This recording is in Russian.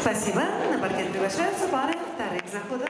Спасибо. На паркет приглашаются пары вторых заходов.